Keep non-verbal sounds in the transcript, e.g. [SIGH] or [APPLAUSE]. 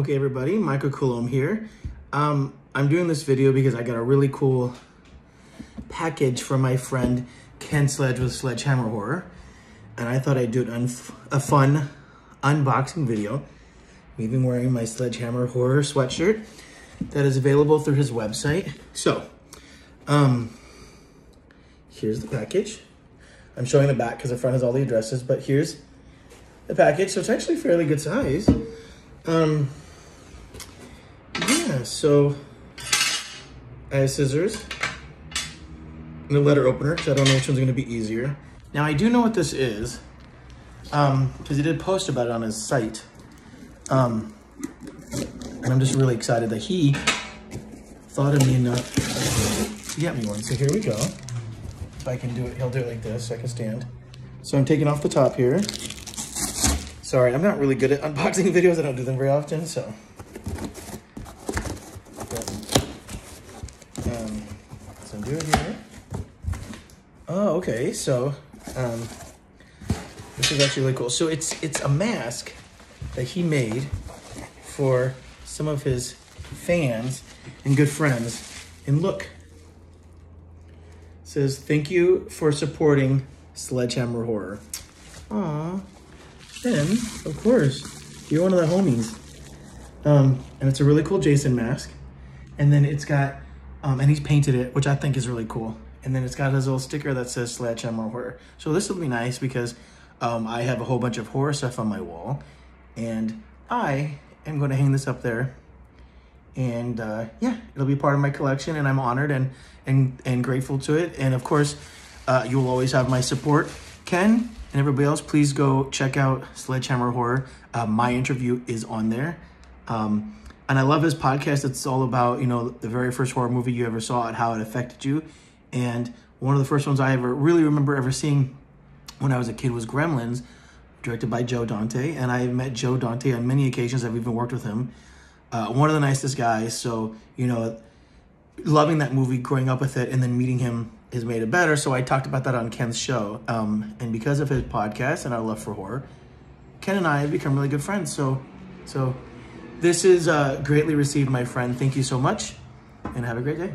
Okay, everybody, Michael Coulombe here. Um, I'm doing this video because I got a really cool package from my friend Ken Sledge with Sledgehammer Horror. And I thought I'd do an a fun unboxing video. I'm even wearing my Sledgehammer Horror sweatshirt that is available through his website. So, um, here's the package. I'm showing the back because the front has all the addresses, but here's the package. So it's actually fairly good size. Um, so I have scissors and a letter opener because I don't know which one's going to be easier. Now I do know what this is um, because he did post about it on his site. Um, and I'm just really excited that he thought of me enough to get me one. So here we go. If I can do it, he'll do it like this so I can stand. So I'm taking off the top here. Sorry, I'm not really good at unboxing [LAUGHS] videos. I don't do them very often, so. Um, so here. Oh, okay. So, um, this is actually really cool. So it's it's a mask that he made for some of his fans and good friends. And look, says thank you for supporting Sledgehammer Horror. Aww. Then, of course, you're one of the homies. Um, and it's a really cool Jason mask. And then it's got, um, and he's painted it, which I think is really cool. And then it's got his little sticker that says Sledgehammer Horror. So this will be nice because um, I have a whole bunch of horror stuff on my wall. And I am going to hang this up there. And uh, yeah, it'll be part of my collection. And I'm honored and, and, and grateful to it. And of course, uh, you'll always have my support. Ken, and everybody else, please go check out Sledgehammer Horror. Uh, my interview is on there. Um, and I love his podcast. It's all about, you know, the very first horror movie you ever saw and how it affected you. And one of the first ones I ever really remember ever seeing when I was a kid was Gremlins, directed by Joe Dante. And I met Joe Dante on many occasions. I've even worked with him. Uh, one of the nicest guys. So, you know, loving that movie, growing up with it, and then meeting him has made it better. So I talked about that on Ken's show. Um, and because of his podcast and our love for horror, Ken and I have become really good friends. So, so this is uh, greatly received, my friend. Thank you so much and have a great day.